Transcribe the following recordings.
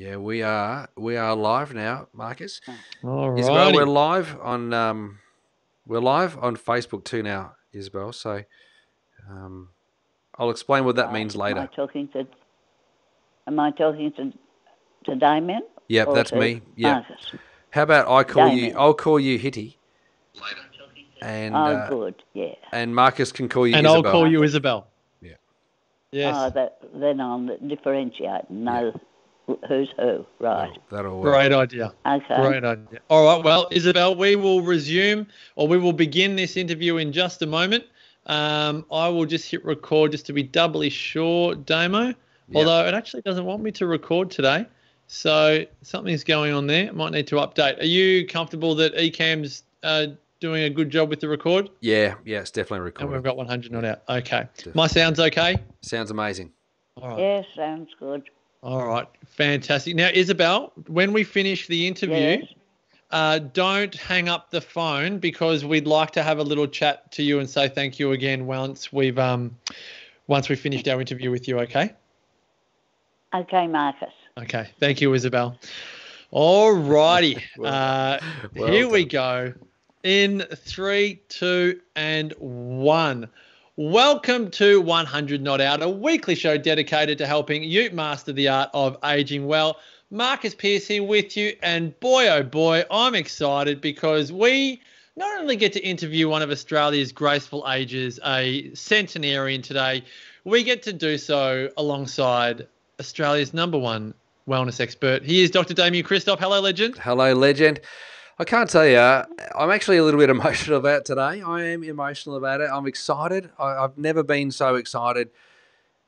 Yeah, we are. We are live now, Marcus. All Isabel, we're live on. Um, we're live on Facebook too now, Isabel. So, um, I'll explain what that means later. Am I later. talking to? Am I talking to to Damien? Yep, that's me. Yeah. How about I call you? I'll call you Hitty, and oh, uh, good. Yeah. and Marcus can call you And Isabel. I'll call you Isabel. Yeah. Yes. Oh, that, then I'll differentiate and know wh- who's who. Right. That'll, that'll work. Great idea. Okay. Great idea. All right. Well, Isabel, we will resume or we will begin this interview in just a moment. Um, I will just hit record just to be doubly sure, Damo. Although it actually doesn't want me to record today. So something's going on there. Might need to update. Are you comfortable that Ecamm's uh, doing a good job with the record? Yeah, yeah, it's definitely recording. And recorded. we've got 100 not out. Okay. My sound's okay? Sounds amazing. All right. Yeah, sounds good. All right, fantastic. Now, Isabel, when we finish the interview, Yes. uh, don't hang up the phone because we'd like to have a little chat to you and say thank you again once we've um, once we finished our interview with you. Okay. Okay, Marcus. Okay. Thank you, Isabel. All righty. Well- uh, well here we go. In three, two, and one. Welcome to 100 Not Out, a weekly show dedicated to helping you master the art of aging well. Marcus Pearce here with you, and boy, oh boy, I'm excited because we not only get to interview one of Australia's graceful ages, a centenarian today, we get to do so alongside Australia's number one wellness expert. He is Dr. Damien Kristof. Hello, legend. Hello, legend. I can't tell you, I'm actually a little bit emotional about today. I am emotional about it. I'm excited. I, I've never been so excited.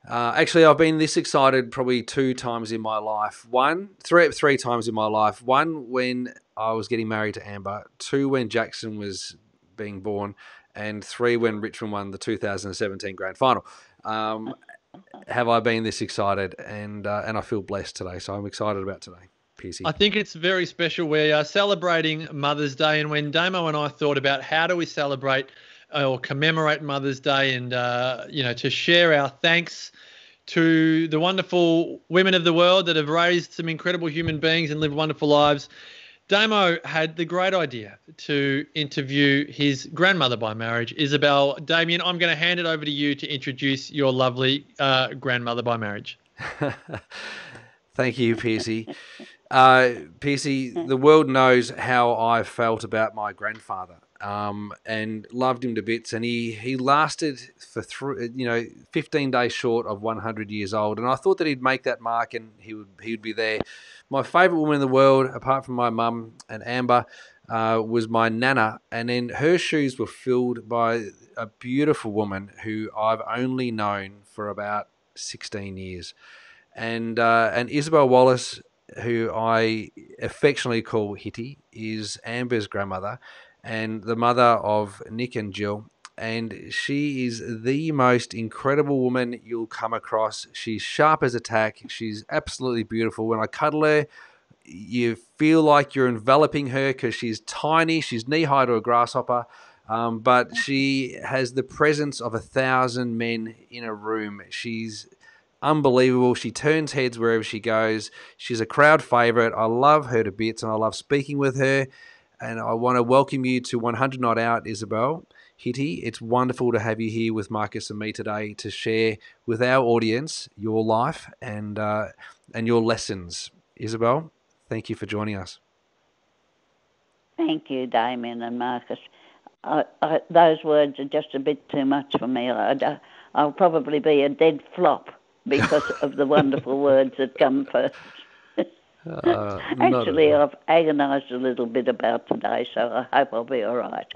Uh, actually, I've been this excited probably two times in my life. One, three, three times in my life. One when I was getting married to Amber. Two when Jackson was being born, and three when Richmond won the 2017 Grand Final. Um, have I been this excited? And uh, and I feel blessed today. So I'm excited about today. Piercy. I think it's very special. We are celebrating Mother's Day, and when Damo and I thought about how do we celebrate uh, or commemorate Mother's Day, and uh, you know, to share our thanks to the wonderful women of the world that have raised some incredible human beings and lived wonderful lives. Damo had the great idea to interview his grandmother by marriage, Isabel. Damien, I'm going to hand it over to you to introduce your lovely uh, grandmother by marriage. Thank you, Piercy. Uh, Piercy, the world knows how I felt about my grandfather, um, and loved him to bits. And he he lasted for three, you know, fifteen days short of one hundred years old. And I thought that he'd make that mark, and he would he would be there. My favourite woman in the world, apart from my mum and Amber, uh, was my nana, and then her shoes were filled by a beautiful woman who I've only known for about sixteen years and uh, and Isabel Wallace, who I affectionately call Hitty, is Amber's grandmother and the mother of Nick and Jill. And she is the most incredible woman you'll come across. She's sharp as a tack. She's absolutely beautiful. When I cuddle her, you feel like you're enveloping her because she's tiny. She's knee high to a grasshopper. Um, but she has the presence of a thousand men in a room. She's unbelievable. She turns heads wherever she goes. She's a crowd favorite. I love her to bits and I love speaking with her. And I want to welcome you to 100 Not Out, Isabel Hitty. It's wonderful to have you here with Marcus and me today to share with our audience your life and uh, and your lessons. Isabel, thank you for joining us. Thank you, Damien and Marcus. I, I, those words are just a bit too much for me. I, I- I'll probably be a dead flop because of the wonderful words that come first. Uh, Actually. I've agonised a little bit about today, so I hope I'll be all right.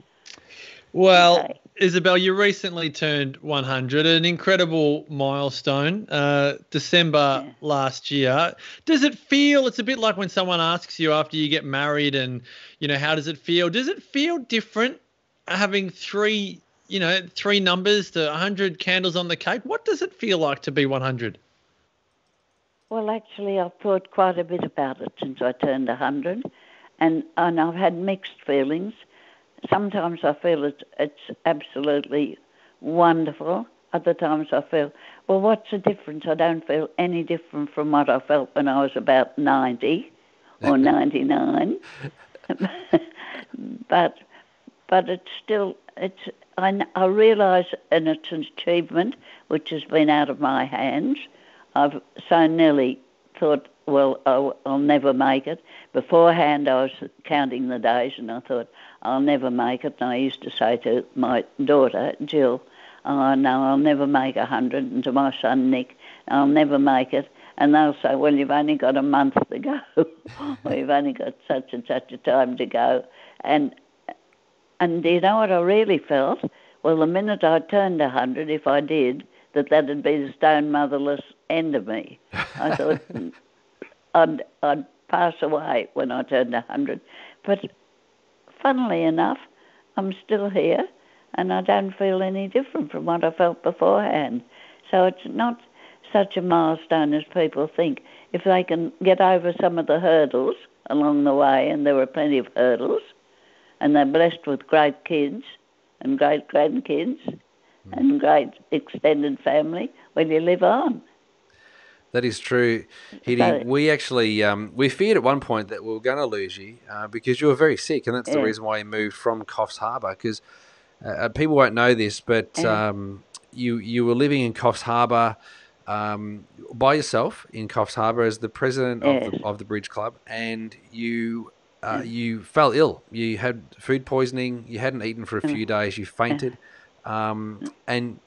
Well, Okay. Isabel, you recently turned 100, an incredible milestone, uh, December Yeah. last year. Does it feel, it's a bit like when someone asks you after you get married and, you know, how does it feel? Does it feel different having three, you know, three numbers to 100 candles on the cake? What does it feel like to be 100? Well, actually, I've thought quite a bit about it since I turned 100, and, and I've had mixed feelings. Sometimes I feel it's, it's absolutely wonderful other times I feel, well, what's the difference? I don't feel any different from what I felt when I was about 90 or 99. but but it's still it's I, I realise and it's an achievement which has been out of my hands. I've so nearly thought, well, I'll, I'll never make it. Beforehand, I was counting the days, and I thought I'll never make it. And I used to say to my daughter Jill, "Oh no, I'll never make a hundred," and to my son Nick, "I'll never make it." And they'll say, "Well, you've only got a month to go, or you've only got such and such a time to go," and and do you know what I really felt? Well, the minute I turned 100, if I did, that that'd be the stone motherless end of me. I thought I'd, I'd pass away when I turned 100. But funnily enough, I'm still here and I don't feel any different from what I felt beforehand. So it's not such a milestone as people think. If they can get over some of the hurdles along the way, and there were plenty of hurdles, and they're blessed with great kids and great grandkids mm. and great extended family. when you live on. That is true. So, we actually um, we feared at one point that we were going to lose you uh, because you were very sick, and that's yeah. the reason why you moved from Coffs Harbour. Because uh, uh, people won't know this, but um, you you were living in Coffs Harbour um, by yourself in Coffs Harbour as the president yeah. of, the, of the Bridge Club, and you uh, you fell ill. You had food poisoning. You hadn't eaten for a few mm. days. You fainted, um, and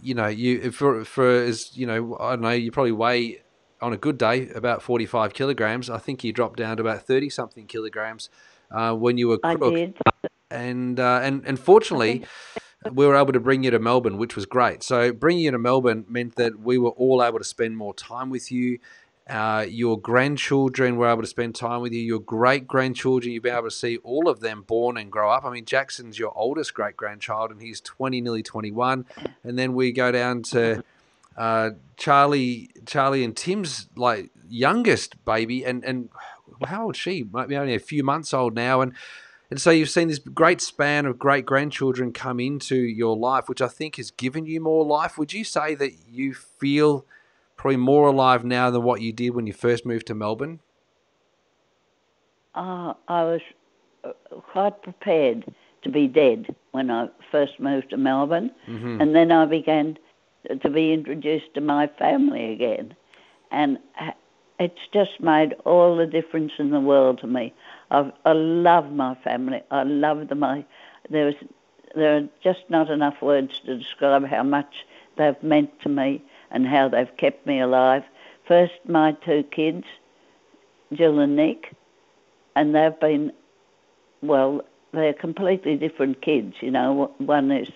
you know you for for as you know I don't know you probably weigh on a good day about forty five kilograms. I think you dropped down to about thirty something kilograms uh, when you were crook. And uh, and and fortunately. We were able to bring you to Melbourne, which was great. So, bringing you to Melbourne meant that we were all able to spend more time with you uh, your grandchildren were able to spend time with you. Your great grandchildren, you've been able to see all of them born and grow up. I mean, Jackson's your oldest great grandchild, and he's 20, nearly 21. And then we go down to uh, Charlie, Charlie and Tim's like youngest baby, and and how old she? Might be only a few months old now, and and so you've seen this great span of great grandchildren come into your life, which I think has given you more life. Would you say that you feel probably more alive now than what you did when you first moved to Melbourne? Uh, I was uh, quite prepared to be dead when I first moved to Melbourne, mm-hmm. and then I began to be introduced to my family again, and it's just made all the difference in the world to me. I've, I love my family. I love them. I, there's, there are just not enough words to describe how much they've meant to me and how they've kept me alive. First, my two kids, Jill and Nick, and they've been, well, they're completely different kids. You know, one is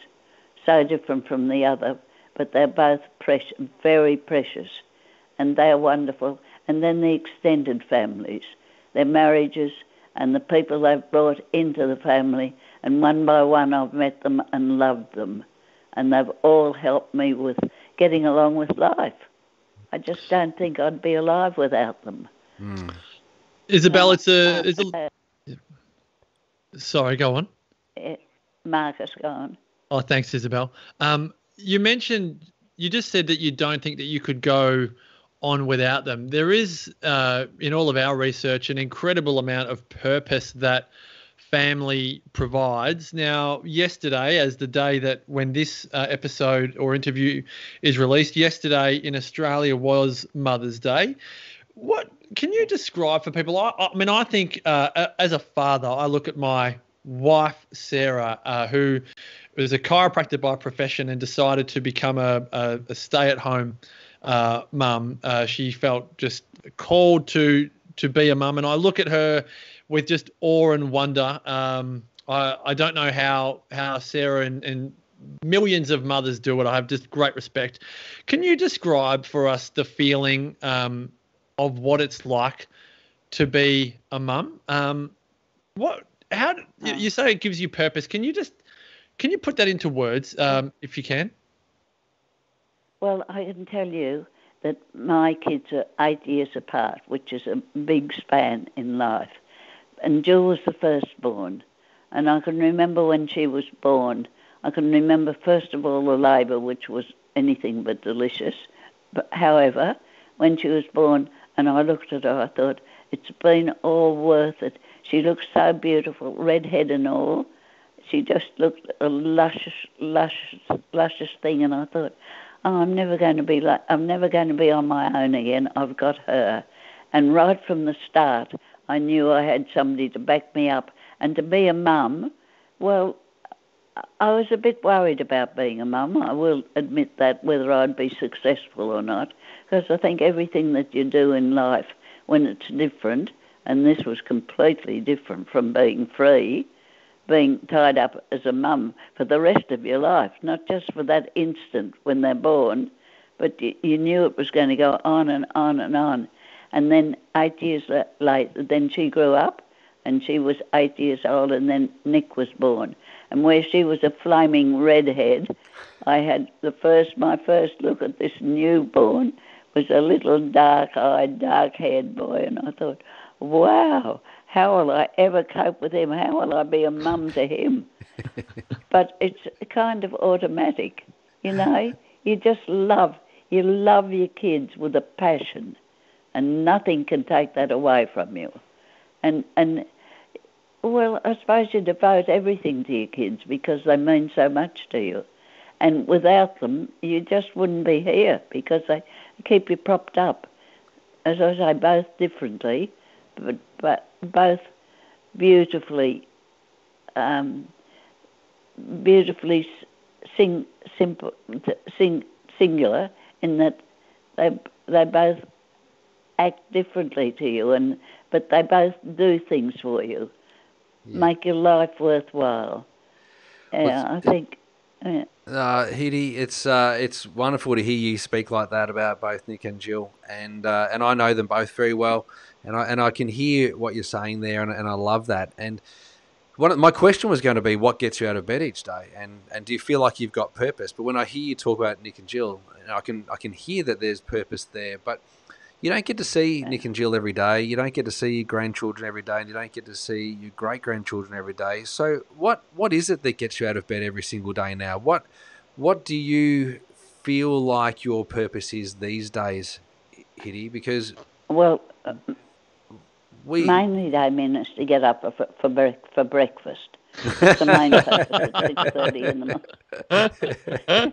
so different from the other, but they're both precious, very precious, and they're wonderful. And then the extended families, their marriages, and the people they've brought into the family, and one by one I've met them and loved them, and they've all helped me with getting along with life. I just don't think I'd be alive without them. Mm. Isabel, it's a, it's a. Sorry, go on. Marcus, go on. Oh, thanks, Isabel. Um, you mentioned you just said that you don't think that you could go on without them. There is, uh, in all of our research, an incredible amount of purpose that family provides. Now, yesterday, as the day that when this uh, episode or interview is released, yesterday in Australia was Mother's Day. What can you describe for people? I, I mean, I think uh, as a father, I look at my wife Sarah, uh, who was a chiropractor by profession and decided to become a, a, a stay-at-home uh, mum. Uh, she felt just called to to be a mum, and I look at her with just awe and wonder. Um, I, I don't know how how Sarah and, and millions of mothers do it. I have just great respect. Can you describe for us the feeling um, of what it's like to be a mum? Um, what? How? You, you say it gives you purpose. Can you just can you put that into words, um, if you can? Well, I can tell you that my kids are eight years apart, which is a big span in life and Jill was the firstborn. And I can remember when she was born, I can remember first of all the labour, which was anything but delicious. But however, when she was born, and I looked at her, I thought it's been all worth it. She looked so beautiful, red head and all. She just looked a luscious, luscious, luscious thing, and I thought, oh, I'm never going to be like, I'm never going to be on my own again. I've got her, and right from the start, I knew I had somebody to back me up, and to be a mum, well, I was a bit worried about being a mum. I will admit that, whether I'd be successful or not, because I think everything that you do in life, when it's different, and this was completely different from being free, being tied up as a mum for the rest of your life, not just for that instant when they're born, but you, you knew it was going to go on and on and on. And then eight years later, then she grew up, and she was eight years old, and then Nick was born and where she was a flaming redhead, I had the first my first look at this newborn was a little dark-eyed, dark-haired boy, and I thought, wow, how will I ever cope with him? How will I be a mum to him? but it's kind of automatic, you know. You just love, you love your kids with a passion, and nothing can take that away from you. And and well, I suppose you devote everything to your kids because they mean so much to you. And without them, you just wouldn't be here because they keep you propped up. As I say, both differently, but, but both beautifully, um, beautifully sing, simple, sing, singular in that they they both act differently to you, and but they both do things for you yeah. make your life worthwhile. Yeah, I think. Yeah. Uh, Hitty, it's uh, it's wonderful to hear you speak like that about both Nick and Jill, and uh, and I know them both very well, and I and I can hear what you're saying there, and, and I love that. And one, my question was going to be, what gets you out of bed each day, and and do you feel like you've got purpose? But when I hear you talk about Nick and Jill, I can I can hear that there's purpose there, but you don't get to see Nick and Jill every day. You don't get to see your grandchildren every day, and you don't get to see your great grandchildren every day. So, what what is it that gets you out of bed every single day now? What what do you feel like your purpose is these days, Hitty? Because well, uh, we mainly I mean to get up for for, for breakfast. That's the main purpose at six thirty in the morning.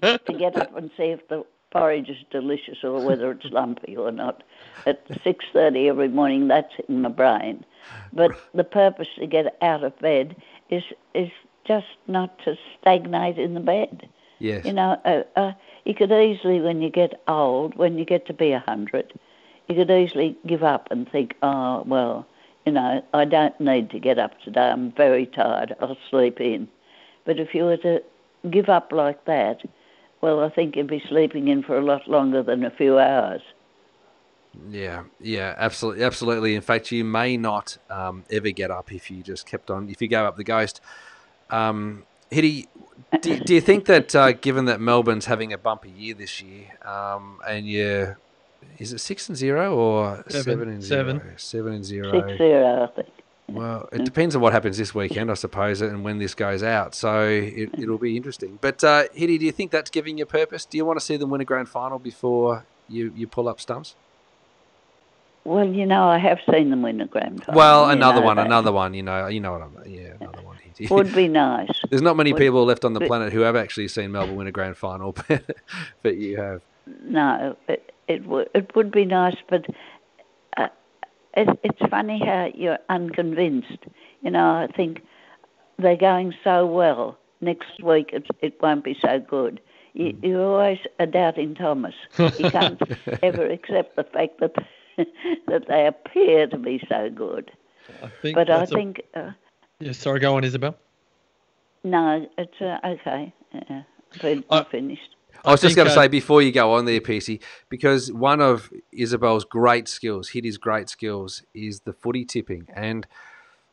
to, to get up and see if the porridge is delicious or whether it's lumpy or not. At 6.30 every morning, that's in my brain. But the purpose to get out of bed is, is just not to stagnate in the bed. Yes. You know, uh, uh, you could easily, when you get old, when you get to be a 100, you could easily give up and think, oh, well, you know, I don't need to get up today. I'm very tired. I'll sleep in. But if you were to give up like that, well, I think you'd be sleeping in for a lot longer than a few hours. Yeah, yeah, absolutely, absolutely. In fact, you may not um, ever get up if you just kept on. If you go up the ghost, um, Hitty, do, do you think that uh, given that Melbourne's having a bumper year this year, um, and you is it six and zero or seven, seven and zero? Seven. seven and zero. Six zero, I think. Well, it depends on what happens this weekend, I suppose, and when this goes out. So it, will be interesting. But uh, Hitty, do you think that's giving you purpose? Do you want to see them win a grand final before you, you pull up stumps? Well, you know, I have seen them win a grand final. Well, another one, that. another one. You know, you know what I'm. Yeah, another one. Would be nice. There's not many would, people left on the planet who have actually seen Melbourne win a grand final, but, but you have. No, it, it would it would be nice, but it, it's funny how you're unconvinced. You know, I think they're going so well. Next week it, it won't be so good. You, mm. You're always a doubting Thomas. You can't ever accept the fact that that they appear to be so good. I think but I think. A, uh, yeah, sorry, go on, Isabel. No, it's uh, okay. Yeah, I'm finished. I was just going to uh, say before you go on there, Piercy, because one of Isabel's great skills, Hitty's great skills, is the footy tipping. And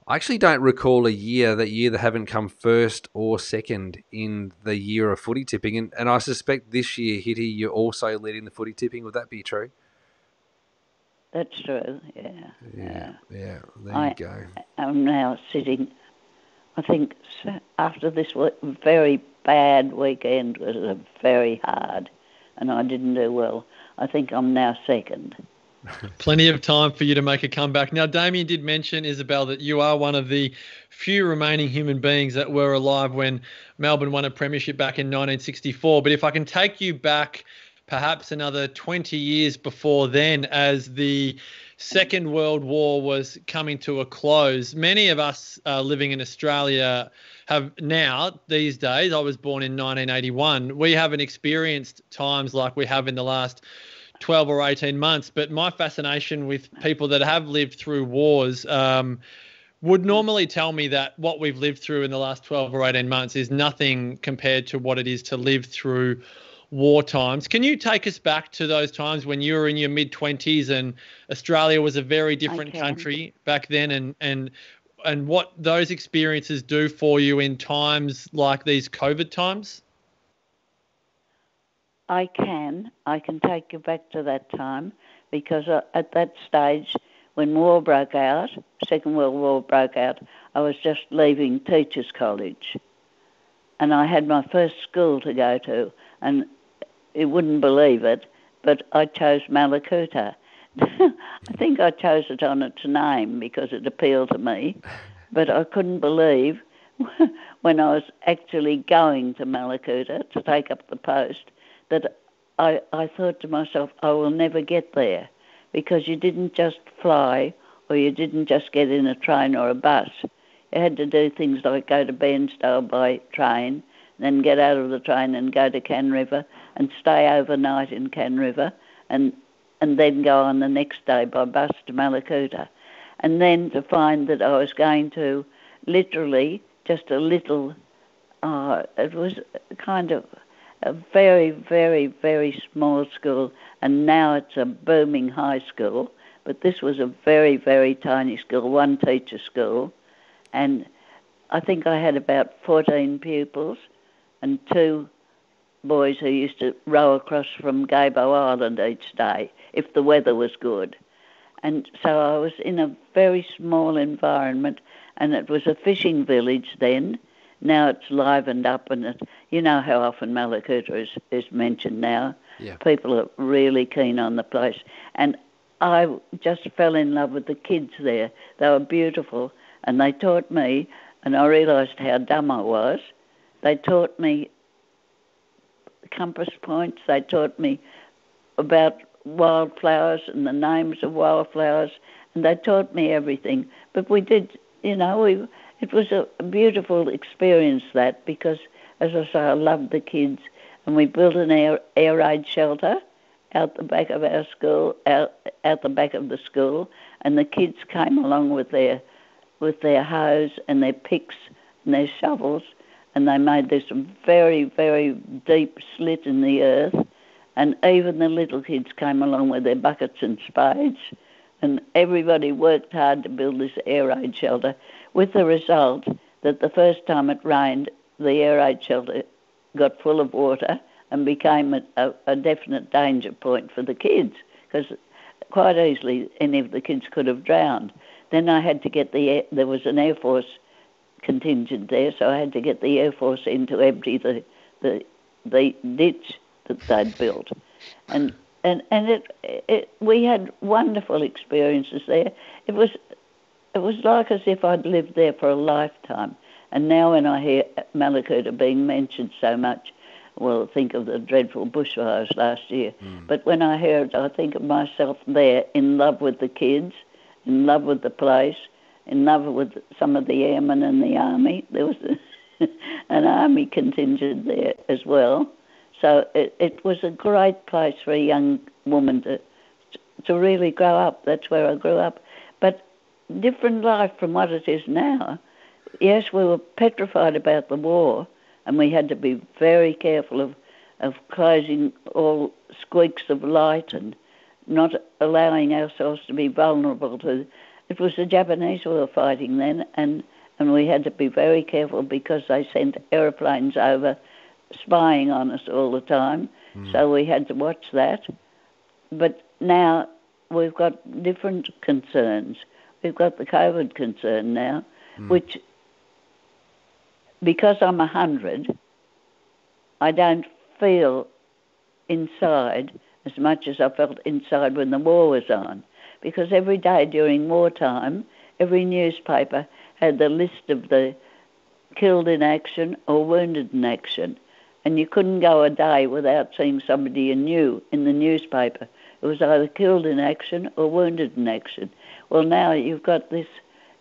I actually don't recall a year that year that haven't come first or second in the year of footy tipping. And, and I suspect this year, Hitty, you're also leading the footy tipping. Would that be true? That's true, yeah. Yeah, yeah, there I, you go. I'm now sitting, I think, after this very bad weekend. It was very hard, and I didn't do well. I think I'm now second. Plenty of time for you to make a comeback. Now, Damien did mention, Isabel, that you are one of the few remaining human beings that were alive when Melbourne won a premiership back in 1964. But if I can take you back perhaps another 20 years before then, as the Second World War was coming to a close, many of us uh, living in Australia have now, these days, I was born in 1981, we haven't experienced times like we have in the last 12 or 18 months. But my fascination with people that have lived through wars um, would normally tell me that what we've lived through in the last 12 or 18 months is nothing compared to what it is to live through war times. Can you take us back to those times when you were in your mid 20s and Australia was a very different country back then and and and what those experiences do for you in times like these COVID times? I can. I can take you back to that time because uh, at that stage, when war broke out, Second World War broke out, I was just leaving Teachers College. And I had my first school to go to, and you wouldn't believe it, but I chose Mallacoota. I think I chose it on its name because it appealed to me, but I couldn't believe when I was actually going to Mallacoota to take up the post that I, I thought to myself, I will never get there because you didn't just fly or you didn't just get in a train or a bus. You had to do things like go to Bairnsdale by train, then get out of the train and go to Cann River and stay overnight in Cann River and and then go on the next day by bus to Mallacoota. And then to find that I was going to literally just a little, uh, it was kind of a very, very, very small school, and now it's a booming high school. But this was a very, very tiny school, one teacher school, and I think I had about 14 pupils and two boys who used to row across from Gabo Island each day if the weather was good. And so I was in a very small environment, and it was a fishing village then, now it's livened up, and it, you know how often Mallacoota is, is mentioned now. Yeah. People are really keen on the place. And I just fell in love with the kids there. They were beautiful, and they taught me, and I realised how dumb I was. They taught me compass points. They taught me about wildflowers and the names of wildflowers, and they taught me everything. But we did, you know, we it was a, beautiful experience that because, as I say, I loved the kids, and we built an air, air raid shelter out the back of our school, out out the back of the school, and the kids came along with their with their hoes and their picks and their shovels, and they made this very very deep slit in the earth, and even the little kids came along with their buckets and spades, and everybody worked hard to build this air raid shelter with the result that the first time it rained, the air raid shelter got full of water and became a, a, a definite danger point for the kids because quite easily any of the kids could have drowned. Then I had to get the air, there was an Air Force contingent there, so I had to get the Air Force in to empty the the, the ditch that they'd built, and and and it, it we had wonderful experiences there. It was it was like as if I'd lived there for a lifetime. And now when I hear Mallacoota being mentioned so much, well, think of the dreadful bushfires last year. Mm. But when I hear it, I think of myself there in love with the kids, in love with the place, in love with some of the airmen and the army. There was a, an army contingent there as well. So it, it was a great place for a young woman to to really grow up. That's where I grew up. But different life from what it is now. Yes, we were petrified about the war, and we had to be very careful of, of closing all squeaks of light and not allowing ourselves to be vulnerable to. It was the Japanese we were fighting then, and, and we had to be very careful because they sent aeroplanes over spying on us all the time. Mm. So we had to watch that. But now we've got different concerns we've got the COVID concern now, mm. which because I'm a hundred, I don't feel inside as much as I felt inside when the war was on. Because every day during wartime, every newspaper had the list of the killed in action or wounded in action. And you couldn't go a day without seeing somebody you knew in the newspaper. It was either killed in action or wounded in action. Well, now you've got this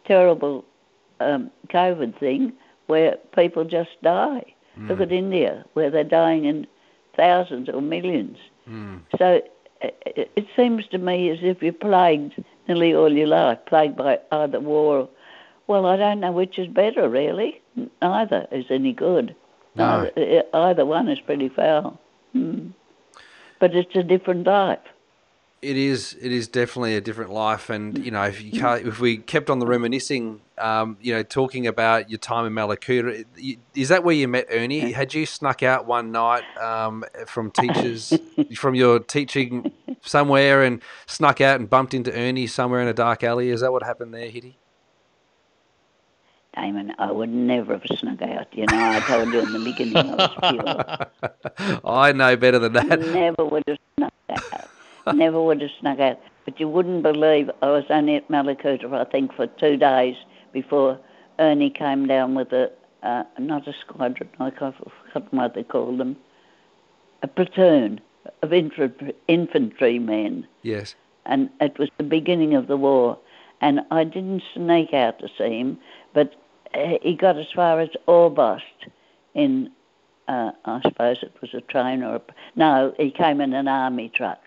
terrible um, COVID thing where people just die. Mm. Look at India, where they're dying in thousands or millions. Mm. So it, it seems to me as if you're plagued nearly all your life, plagued by either war. Well, I don't know which is better, really. Neither is any good. No. Either, either one is pretty foul. Mm. But it's a different life it is it is definitely a different life and you know if you if we kept on the reminiscing um, you know talking about your time in Mallacoota is that where you met Ernie had you snuck out one night um, from teachers from your teaching somewhere and snuck out and bumped into Ernie somewhere in a dark alley is that what happened there Hitty Damon, I would never have snuck out. You know, I told you in the beginning I was pure. I know better than that. Never would have snuck out. Never would have snuck out. But you wouldn't believe I was only at Mallacoota, I think, for two days before Ernie came down with a, uh, not a squadron, I have forgotten what they called them, a platoon of infantry, infantrymen. Yes. And it was the beginning of the war. And I didn't sneak out to see him, but uh, he got as far as Orbost in, uh, I suppose it was a train or a, no, he came in an army truck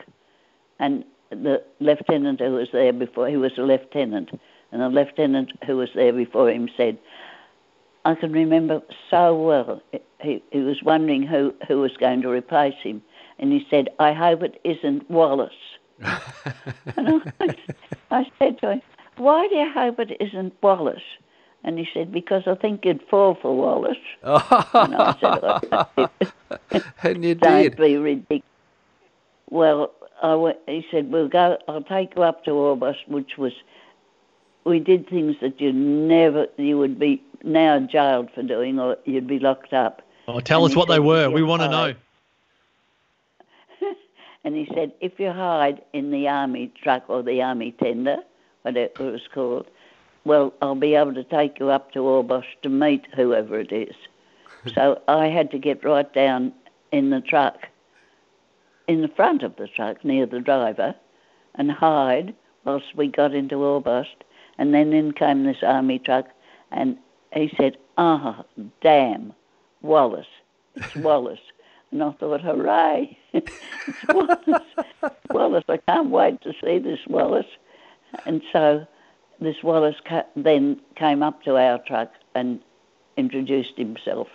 and the lieutenant who was there before, he was a lieutenant, and the lieutenant who was there before him said, I can remember so well, he, he was wondering who, who was going to replace him, and he said, I hope it isn't Wallace. and I, I said to him, why do you hope it isn't Wallace? And he said, because I think you'd fall for Wallace. and I said, oh, and you Don't did. be ridiculous. Well, I went, he said, "We'll go. I'll take you up to Orbost, which was we did things that you never you would be now jailed for doing, or you'd be locked up." Oh, tell and us what said, they were. We want to know. and he said, if you hide in the army truck or the army tender, whatever it was called, well, I'll be able to take you up to Orbost to meet whoever it is. so I had to get right down in the truck in front of the truck near the driver and hide whilst we got into Orbost. And then in came this army truck and he said, ah, oh, damn, Wallace. It's Wallace. And I thought, hooray, it's Wallace. Wallace, I can't wait to see this Wallace. And so this Wallace ca- then came up to our truck and introduced himself.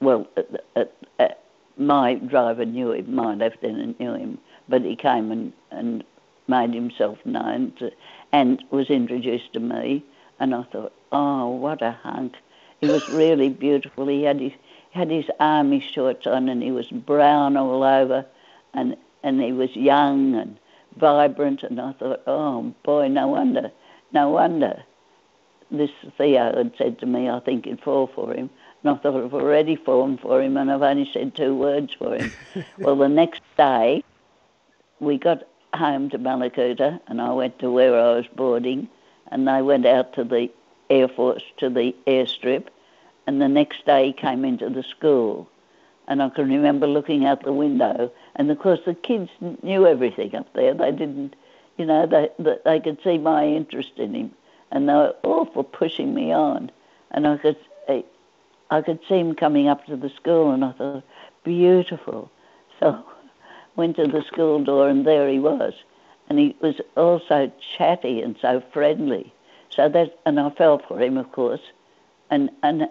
Well, at, at, at, my driver knew him, my lieutenant knew him, but he came and, and made himself known to, and was introduced to me. And I thought, oh, what a hunk. He was really beautiful. He had his, had his army shorts on and he was brown all over and, and he was young and vibrant. And I thought, oh, boy, no wonder, no wonder this Theo had said to me, I think you'd fall for him. And I thought I've already fallen for him and I've only said two words for him. well, the next day, we got home to Mallacoota and I went to where I was boarding and they went out to the Air Force, to the airstrip. And the next day he came into the school. And I can remember looking out the window. And of course, the kids knew everything up there. They didn't, you know, they, they could see my interest in him. And they were all for pushing me on. And I could, eh, I could see him coming up to the school, and I thought, beautiful. So went to the school door, and there he was, and he was also chatty and so friendly. So that, and I fell for him, of course, and and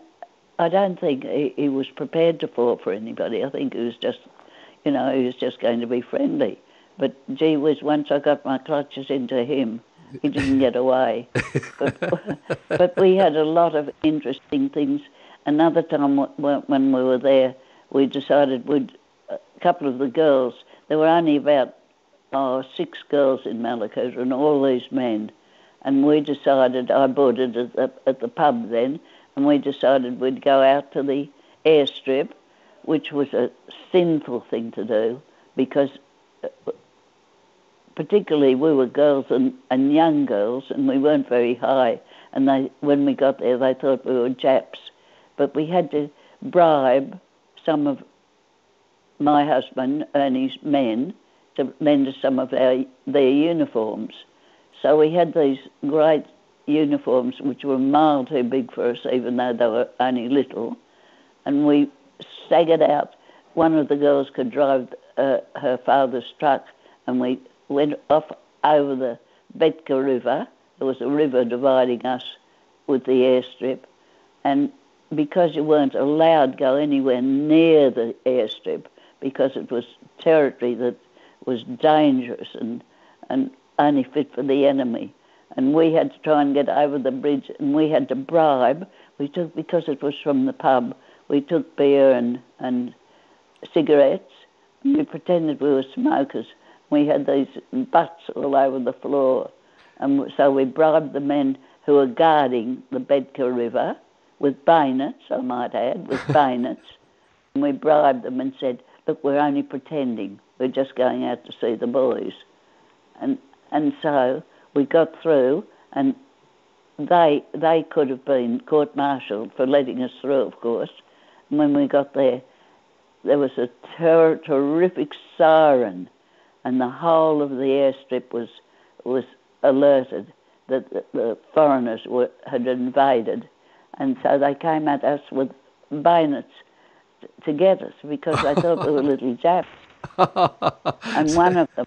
I don't think he, he was prepared to fall for anybody. I think he was just, you know, he was just going to be friendly. But gee whiz, once I got my clutches into him, he didn't get away. but, but we had a lot of interesting things another time when we were there, we decided we'd, a couple of the girls, there were only about oh, six girls in Mallacoota and all these men. And we decided, I boarded at the, at the pub then, and we decided we'd go out to the airstrip which was a sinful thing to do because uh, particularly we were girls and, and young girls and we weren't very high and they when we got there they thought we were Japs but we had to bribe some of my husband Ernie's men to lend us some of our, their uniforms. So we had these great uniforms which were a mile too big for us even though they were only little. And we staggered out. One of the girls could drive uh, her father's truck and we went off over the Betka River. There was a river dividing us with the airstrip, and because you weren't allowed to go anywhere near the airstrip because it was territory that was dangerous and, and only fit for the enemy. And we had to try and get over the bridge, and we had to bribe. We took because it was from the pub. We took beer and and cigarettes. We pretended we were smokers, we had these butts all over the floor. And so we bribed the men who were guarding the Betka River with bayonets, I might add, with bayonets. And we bribed them and said, look, we're only pretending. We're just going out to see the boys. And, and so we got through and they, they could have been court-martialed for letting us through, of course. And when we got there, there was a ter- terrific siren and the whole of the airstrip was was alerted that the, the foreigners were, had invaded, and so they came at us with bayonets t- to get us because they thought we were little Japs. and one of them,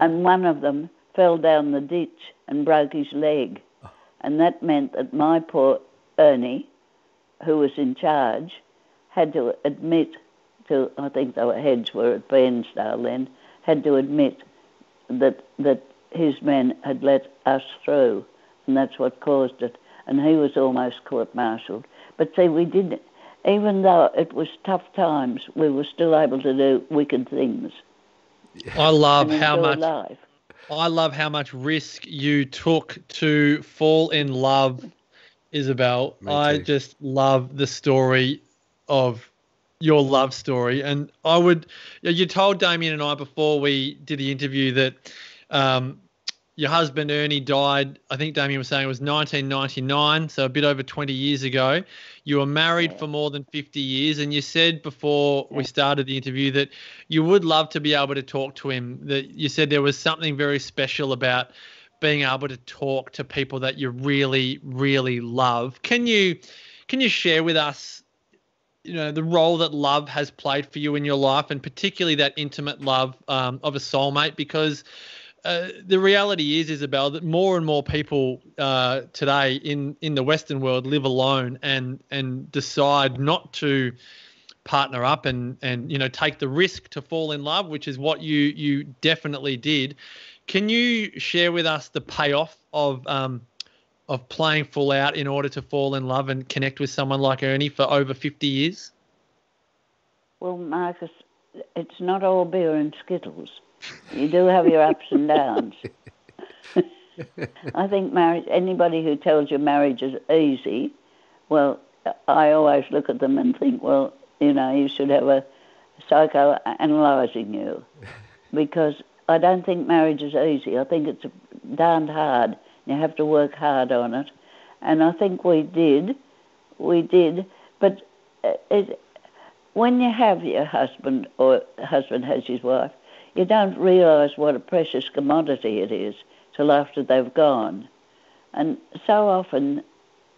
and one of them fell down the ditch and broke his leg, and that meant that my poor Ernie, who was in charge, had to admit to, I think they were heads were at Bairnsdale then, had to admit that that his men had let us through, and that's what caused it. And he was almost court-martialed. But see, we didn't. Even though it was tough times, we were still able to do wicked things. I love how much. Life. I love how much risk you took to fall in love, Isabel. I just love the story of your love story. And I would, you told Damien and I before we did the interview that um, your husband Ernie died. I think Damien was saying it was 1999, so a bit over 20 years ago. You were married for more than 50 years, and you said before we started the interview that you would love to be able to talk to him. That you said there was something very special about being able to talk to people that you really, really love. Can you can you share with us you know the role that love has played for you in your life, and particularly that intimate love um, of a soulmate, because. Uh, the reality is, Isabel, that more and more people uh, today in, in the Western world live alone and and decide not to partner up and and you know take the risk to fall in love, which is what you you definitely did. Can you share with us the payoff of um, of playing full out in order to fall in love and connect with someone like Ernie for over 50 years? Well, Marcus, it's not all beer and skittles. You do have your ups and downs. I think marriage, anybody who tells you marriage is easy, well, I always look at them and think, well, you know, you should have a psychoanalyzing you. Because I don't think marriage is easy. I think it's darned hard you have to work hard on it. And I think we did. We did. But uh, it, when you have your husband or husband has his wife, you don't realise what a precious commodity it is till after they've gone. And so often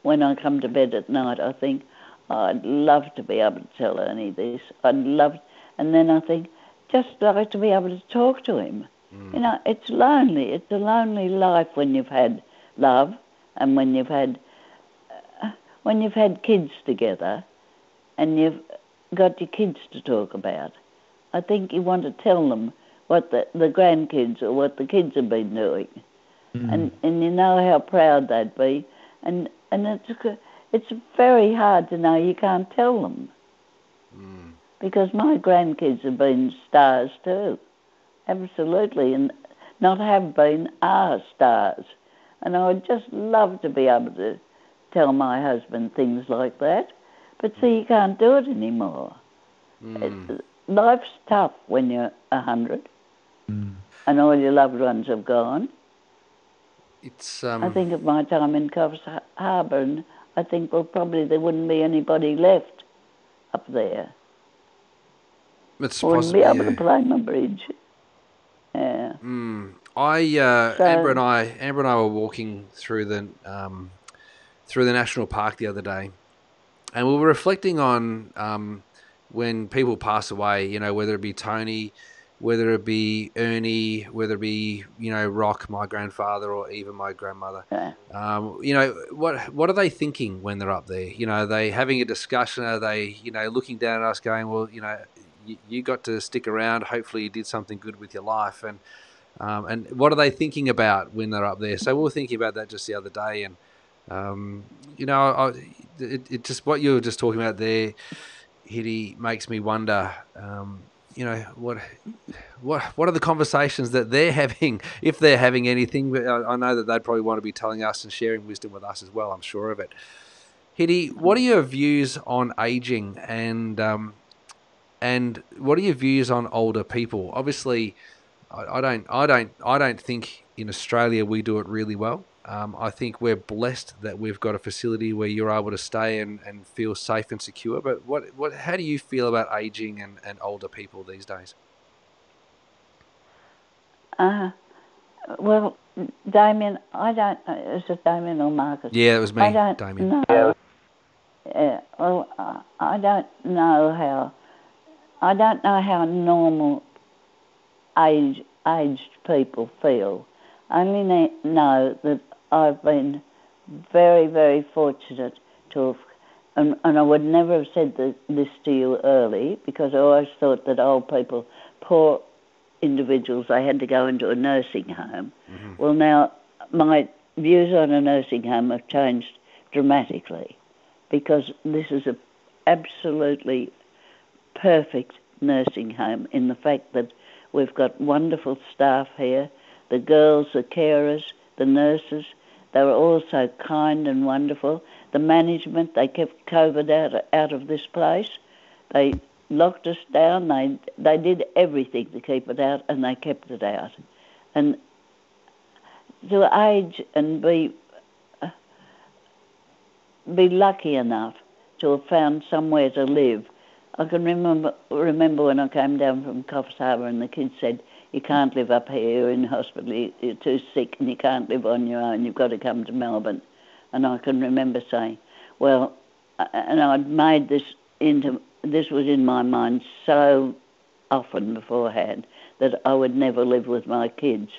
when I come to bed at night, I think, oh, I'd love to be able to tell Ernie this. I'd love, and then I think, just like to be able to talk to him. Mm. You know, it's lonely. It's a lonely life when you've had love and when you've had uh, when you've had kids together and you've got your kids to talk about. I think you want to tell them what the, the grandkids or what the kids have been doing. Mm. And and you know how proud they'd be. And and it's it's very hard to know you can't tell them. Mm. Because my grandkids have been stars too absolutely, and not have been are stars. And I would just love to be able to tell my husband things like that. But see, you can't do it anymore. Mm. It, life's tough when you're a hundred, Mm. and all your loved ones have gone. It's um, I think of my time in Coffs Harbour, and I think, well, probably there wouldn't be anybody left up there. it's I wouldn't possibly be able yeah. to play my bridge. Yeah. Mm. I uh, So- Amber and I Amber and I were walking through the um, through the national park the other day, and we were reflecting on um, when people pass away. You know, whether it be Tony, whether it be Ernie, whether it be you know Rock, my grandfather, or even my grandmother. yeah. Um, you know, what what are they thinking when they're up there? You know, are they having a discussion? Are they, you know, looking down at us, going, "Well, you know, you, you got to stick around. Hopefully, you did something good with your life." And um, and what are they thinking about when they're up there? So we were thinking about that just the other day, and um, you know, I, it, it just what you were just talking about there, Hitty, makes me wonder. Um, you know what what what are the conversations that they're having if they're having anything? I, I know that they'd probably want to be telling us and sharing wisdom with us as well i'm sure of it. Hitty what are your views on aging and um, and what are your views on older people? Obviously I, I don't i don't i don't think in australia we do it really well um, I think we're blessed that we've got a facility where you're able to stay and, and feel safe and secure. But what, what how do you feel about aging and, and older people these days? Uh, well, Damien, I don't. uh, Is it Damien or Marcus? Yeah, it was me, I don't Damien. know. Yeah, well, I- I don't know how. I don't know how normal age aged people feel. I only know that I've been very, very fortunate to have, and, and I would never have said th- this to you early because I always thought that old people, poor individuals, they had to go into a nursing home. Mm-hmm. Well, now my views on a nursing home have changed dramatically because this is a absolutely perfect nursing home in the fact that we've got wonderful staff here. The girls, the carers, the nurses, they were all so kind and wonderful. The management, they kept COVID out, out of this place. They locked us down. They, they did everything to keep it out and they kept it out. And to age and be uh, be lucky enough to have found somewhere to live. I can remember remember when I came down from Coffs Harbour and the kids said, "You can't live up here. In hospital. You- You're too sick, and you can't live on your own. You've got to come to Melbourne." And I can remember saying, "Well," and I'd made this into this was in my mind so often beforehand that I would never live with my kids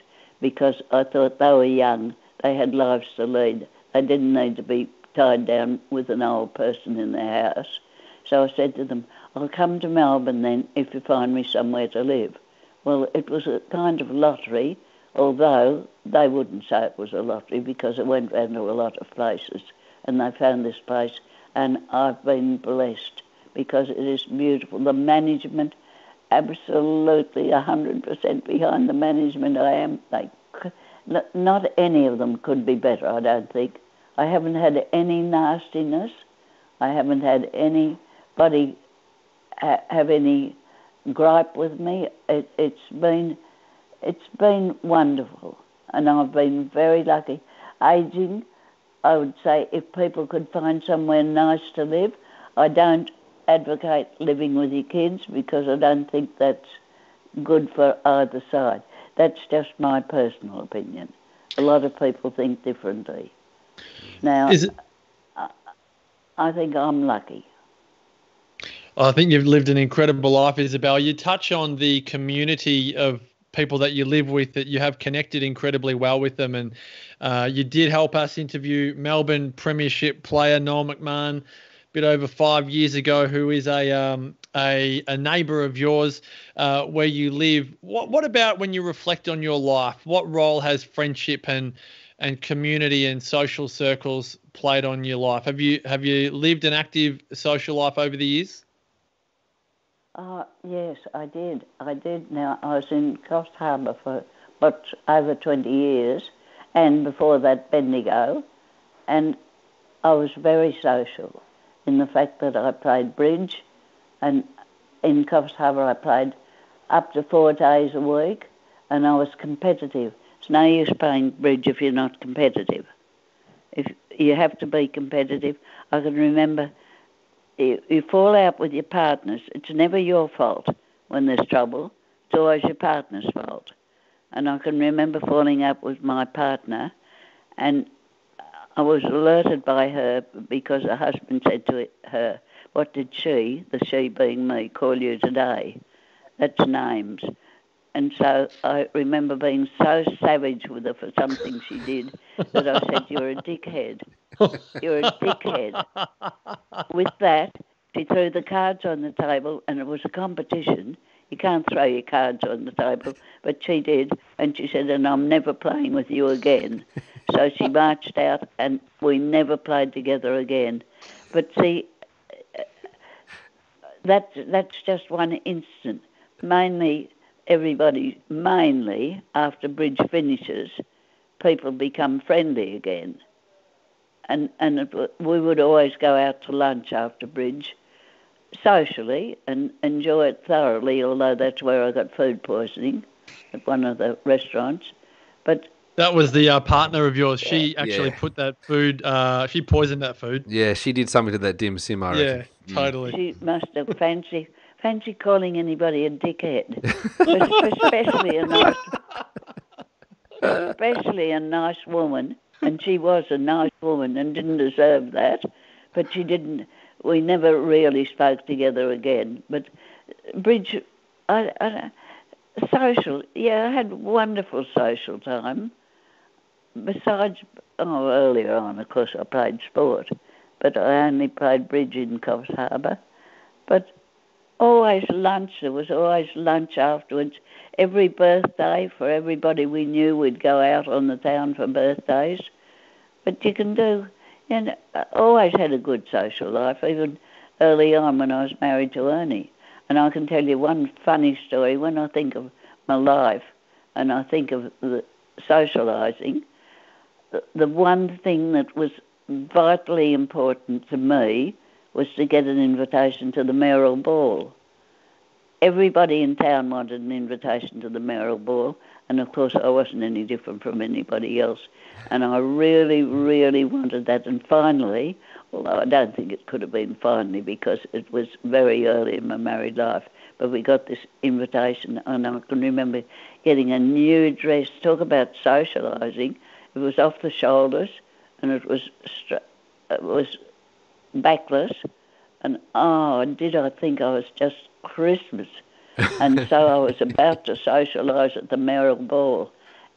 because I thought they were young. They had lives to lead. They didn't need to be tied down with an old person in their house. So I said to them, I'll come to Melbourne then if you find me somewhere to live. Well, it was a kind of lottery, although they wouldn't say it was a lottery because it went round to a lot of places and they found this place and I've been blessed because it is beautiful. The management, absolutely 100% behind the management I am. They, not any of them could be better, I don't think. I haven't had any nastiness. I haven't had anybody ha- have any gripe with me. It, it's been it's been wonderful, and I've been very lucky. Aging, I would say, if people could find somewhere nice to live, I don't advocate living with your kids because I don't think that's good for either side. That's just my personal opinion. A lot of people think differently. Now, Is it? I think I'm lucky. I think you've lived an incredible life, Isabel. You touch on the community of people that you live with, that you have connected incredibly well with them. And uh, you did help us interview Melbourne Premiership player Noel McMahon a bit over five years ago, who is a um, a, a neighbour of yours uh, where you live. What what about when you reflect on your life? What role has friendship and and community and social circles played on your life? Have you have you lived an active social life over the years? Uh, yes, I did. I did. Now, I was in Coffs Harbour for what, over 20 years, and before that, Bendigo, and I was very social. in the fact that I played bridge, and in Coffs Harbour I played up to four days a week, and I was competitive. It's no use playing bridge if you're not competitive. If you have to be competitive, I can remember you, you fall out with your partners. It's never your fault when there's trouble. It's always your partner's fault. And I can remember falling out with my partner, and I was alerted by her because her husband said to her, What did she, the she being me, call you today? That's names. And so I remember being so savage with her for something she did that I said, You're a dickhead. You're a dickhead. With that, she threw the cards on the table, and it was a competition. You can't throw your cards on the table, but she did, and she said, And I'm never playing with you again. So she marched out, and we never played together again. But see, that, that's just one instant. Mainly, everybody, mainly after bridge finishes, people become friendly again. And, and it, we would always go out to lunch after bridge socially and enjoy it thoroughly, although that's where I got food poisoning at one of the restaurants. But that was the uh, partner of yours. She actually Yeah. put that food. Uh, she poisoned that food. Yeah, she did something to that dim sim, I Yeah, reckon. Mm. totally. she must have fancy fancy calling anybody a dickhead, especially a nice, especially a nice woman. And she was a nice woman and didn't deserve that, but she didn't. We never really spoke together again. But bridge, I, I, social, yeah, I had wonderful social time. Besides, oh, earlier on, of course, I played sport, but I only played bridge in Coffs Harbour. But always lunch, there was always lunch afterwards. Every birthday for everybody we knew, we'd go out on the town for birthdays. But you can do, and I always had a good social life, even early on when I was married to Ernie. And I can tell you one funny story when I think of my life and I think of the socialising. The, the one thing that was vitally important to me was to get an invitation to the mayoral ball. Everybody in town wanted an invitation to the mayoral ball, and of course I wasn't any different from anybody else. And I really, really wanted that. And finally, although I don't think it could have been finally because it was very early in my married life, but we got this invitation, and I can remember getting a new dress. Talk about socialising. It was off the shoulders, and it was it was backless, and oh, did I think I was just Christmas? and so I was about to socialise at the mayoral ball,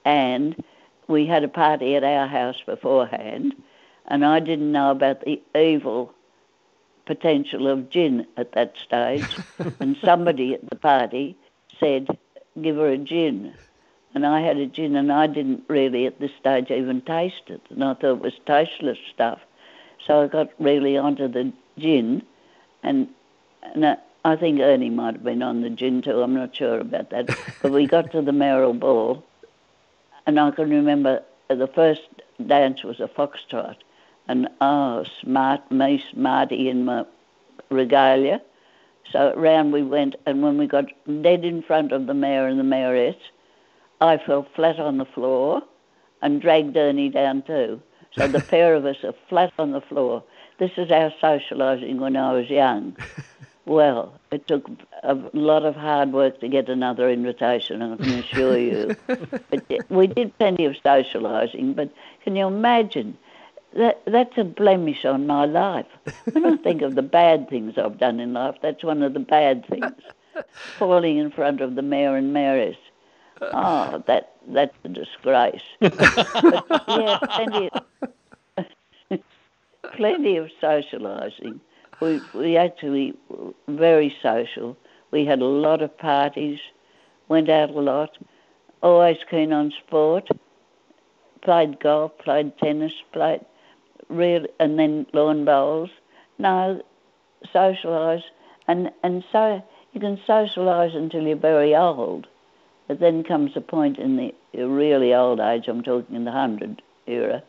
and we had a party at our house beforehand, and I didn't know about the evil potential of gin at that stage, and somebody at the party said, "Give her a gin." And I had a gin, and I didn't really at this stage even taste it, and I thought it was tasteless stuff. So I got really onto the gin, and, and I, I think Ernie might have been on the gin too. I'm not sure about that. but we got to the mayoral ball, and I can remember the first dance was a foxtrot, and oh, smart me, smarty in my regalia. So round we went, and when we got dead in front of the mayor and the mayoress, I fell flat on the floor and dragged Ernie down too. So the pair of us are flat on the floor. This is our socialising when I was young. Well, it took a lot of hard work to get another invitation, I can assure you. but uh, we did plenty of socialising, but can you imagine? That, that's a blemish on my life. When I think of the bad things I've done in life, that's one of the bad things. Falling in front of the mayor and mayoress. Oh, that that's a disgrace. but, yeah, plenty of, plenty of socialising. We we actually were very social. We had a lot of parties, went out a lot, always keen on sport. Played golf, played tennis, played real, and then lawn bowls. No, socialise, and and so you can socialise until you're very old. But then comes a point in the really old age, I'm talking in the 100 era,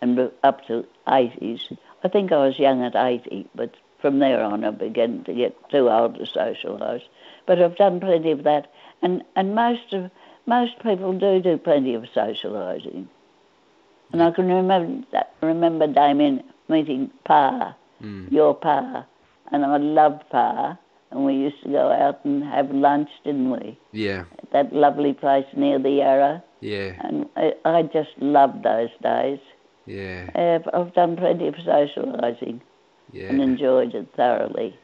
and up to 80s, I think I was young at 80, but from there on I began to get too old to socialise. But I've done plenty of that, and, and most of most people do do plenty of socialising. And I can remember remember Damien meeting Pa, Mm. your Pa, and I loved Pa, and we used to go out and have lunch, didn't we? Yeah, That lovely place near the Yarra, yeah, and I, I just loved those days. yeah, Uh, I've done plenty of socialising Yeah. and enjoyed it thoroughly.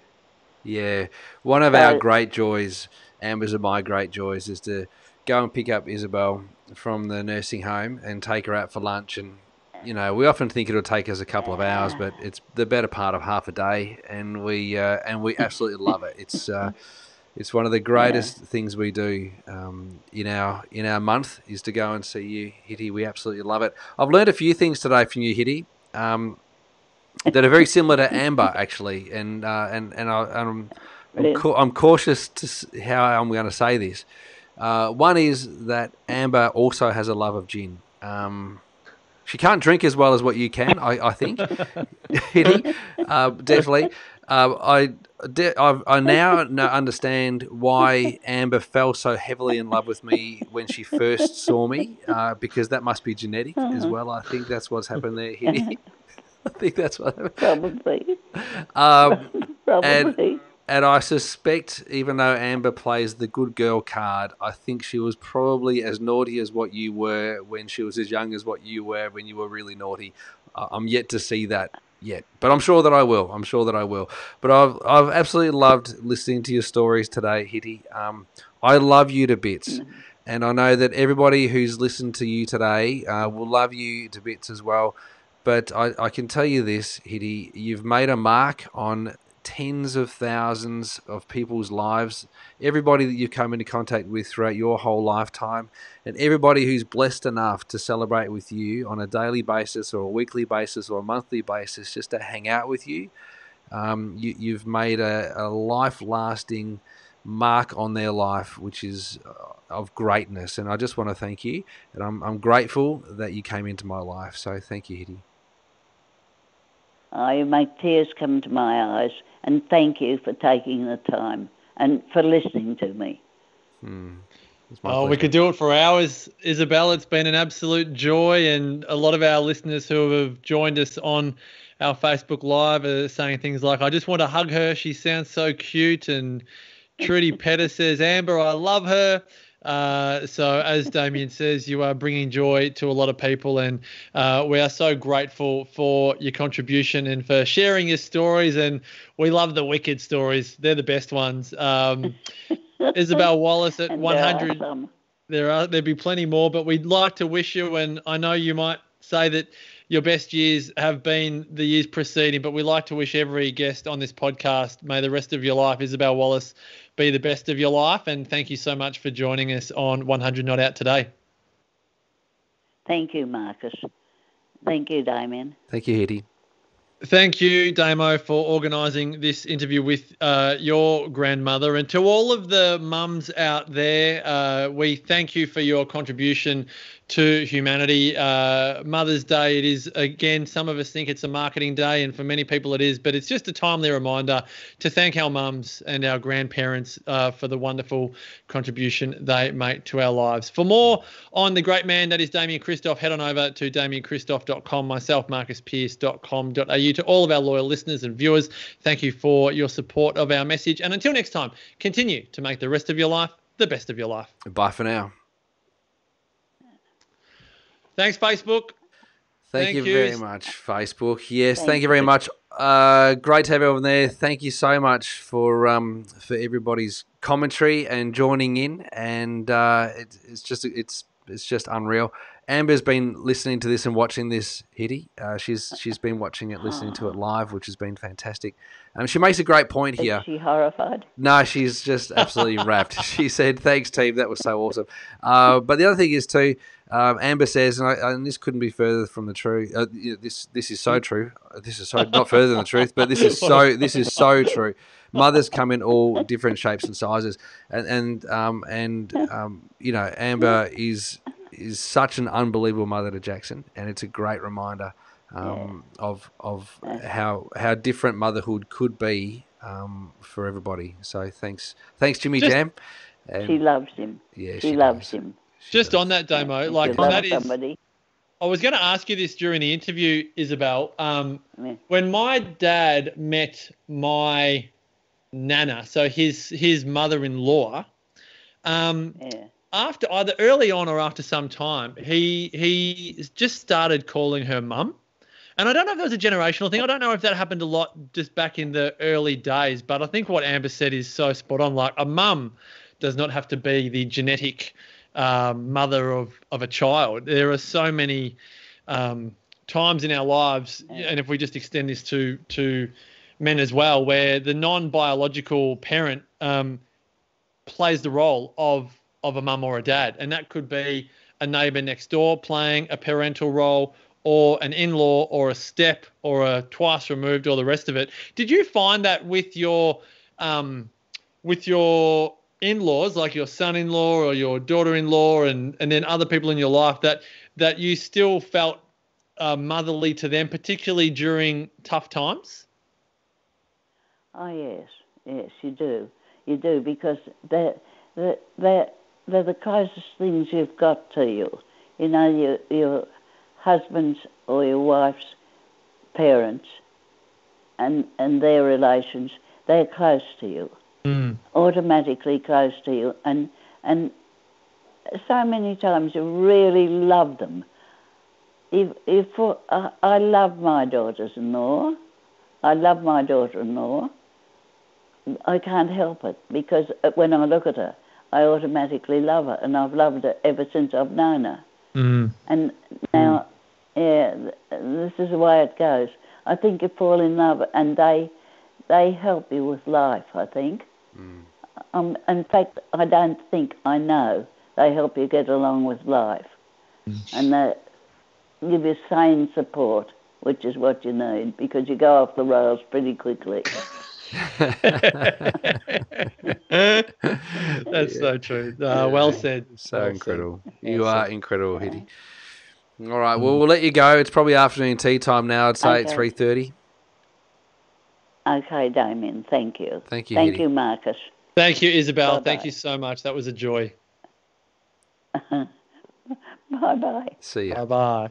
yeah. One of our great joys, Amber's of my great joys, is to go and pick up Isabel from the nursing home and take her out for lunch. And you know, we often think it'll take us a couple of hours, but it's the better part of half a day, and we uh, and we absolutely love it. It's uh, it's one of the greatest things we do um, in our in our month is to go and see you, Hitty. We absolutely love it. I've learned a few things today from you, Hitty, um, that are very similar to Amber actually, and uh, and and I, I'm I'm, cau- I'm cautious to how I'm going to say this. Uh, one is that Amber also has a love of gin. Um, she can't drink as well as what you can, I, I think. Hitty, uh, definitely. Uh, I, de- I've, I now understand why Amber fell so heavily in love with me when she first saw me, uh, because that must be genetic as well. I think that's what's happened there, Hitty. I think that's what happened. Probably, Um, probably. and I suspect, even though Amber plays the good girl card, I think she was probably as naughty as what you were when she was as young as what you were when you were really naughty. I'm yet to see that yet, but I'm sure that I will. I'm sure that I will. But I've I've absolutely loved listening to your stories today, Hitty. Um, I love you to bits. And I know that everybody who's listened to you today uh, will love you to bits as well. But I, I can tell you this, Hitty, you've made a mark on tens of thousands of people's lives, everybody that you've come into contact with throughout your whole lifetime, and everybody who's blessed enough to celebrate with you on a daily basis or a weekly basis or a monthly basis just to hang out with you. Um, you you've made a, a life lasting mark on their life, which is uh, of greatness. And I just want to thank you. And I'm, I'm grateful that you came into my life. So thank you, Hitty. Oh, you make tears come to my eyes, and thank you for taking the time and for listening to me. Hmm. It's my Oh, we could do it for hours, Isabel. It's been an absolute joy, and a lot of our listeners who have joined us on our Facebook Live are saying things like, "I just want to hug her. She sounds so cute." And Trudy Petter says, "Amber, I love her." Uh, so, as Damien says, you are bringing joy to a lot of people, and uh, we are so grateful for your contribution and for sharing your stories. And we love the wicked stories; they're the best ones. Um, Isabel Wallace at And there are 100 some. there are there'd be plenty more, but we'd like to wish you, and I know you might say that your best years have been the years preceding, but we like to wish every guest on this podcast, may the rest of your life, Isabel Wallace, be the best of your life. And thank you so much for joining us on 100 Not Out today. Thank you, Marcus. Thank you, Damien. Thank you, Hitty. Thank you, Damo, for organising this interview with uh, your grandmother. And to all of the mums out there, uh, we thank you for your contribution to humanity. Uh, Mother's Day, it is, again, some of us think it's a marketing day, and for many people it is, but it's just a timely reminder to thank our mums and our grandparents uh, for the wonderful contribution they make to our lives. For more on the great man that is Damien Kristof, head on over to damienkristof.com, myself, marcuspearce.com.au. To all of our loyal listeners and viewers, thank you for your support of our message. And until next time, continue to make the rest of your life the best of your life. Bye for now. Thanks, Facebook. Thank, Thank you you. very much, Facebook. Yes, thank, Thank you very much. Uh, great to have everyone there. Thank you so much for um, for everybody's commentary and joining in. And uh, it, it's just it's it's just unreal. Amber's been listening to this and watching this, Hitty. Uh, she's she's been watching it, listening to it live, which has been fantastic. Um, she makes a great point Is here. she horrified? No, she's just absolutely rapt. She said, "Thanks, team. That was so awesome." Uh, but the other thing is too, um, Amber says, and, I, and this couldn't be further from the truth. Uh, this this is so true. Uh, This is so not further than the truth, but this is so this is so true. Mothers come in all different shapes and sizes, and and um, and um, you know, Amber is is such an unbelievable mother to Jackson, and it's a great reminder um, of of how how different motherhood could be um, for everybody. So thanks, thanks Jimmy Just- Jam. And, She loves him. yeah, she, she loves does. him. She Just does. on that, Damo, If like you love that is. somebody, I was going to ask you this during the interview, Isabel. Um, Yeah. when my dad met my nana, so his his mother-in-law, um, yeah. After either early on or after some time, he he just started calling her mum. And I don't know if that was a generational thing. I don't know if that happened a lot just back in the early days. But I think what Amber said is so spot on. Like a mum does not have to be the genetic um, mother of of a child. There are so many um, times in our lives, and if we just extend this to to men as well, where the non-biological parent um, plays the role of of a mum or a dad, and that could be a neighbour next door playing a parental role, or an in-law, or a step, or a twice removed, or the rest of it. Did you find that with your um, with your in-laws, like your son-in-law or your daughter-in-law, and and then other people in your life, that that you still felt uh, motherly to them, particularly during tough times? Oh yes, yes, you do, you do, because they're they're they're, they're the closest things you've got to you. You know, your your husband's or your wife's parents, and and their relations, they're close to you, Mm. automatically close to you, and and so many times you really love them. If if I, I love my daughters-in-law, I love my daughter-in-law. I can't help it because when I look at her, I automatically love her, and I've loved her ever since I've known her. Mm. And now, yeah, this is the way it goes. I think you fall in love, and they they help you with life. I think. Um, in fact, I don't think I know they help you get along with life, and they give you sane support, which is what you need because you go off the rails pretty quickly. That's so true. Uh, well said. So Well said. incredible. You are incredible, Hitty. All right, well, we'll let you go. It's probably afternoon tea time now. I'd say at Okay. 3.30. Okay, Damien. Thank you. Thank you, Thank Hitty. you, Marcus. Thank you, Isabel. Bye-bye. Thank you so much. That was a joy. bye bye. See you. Bye bye.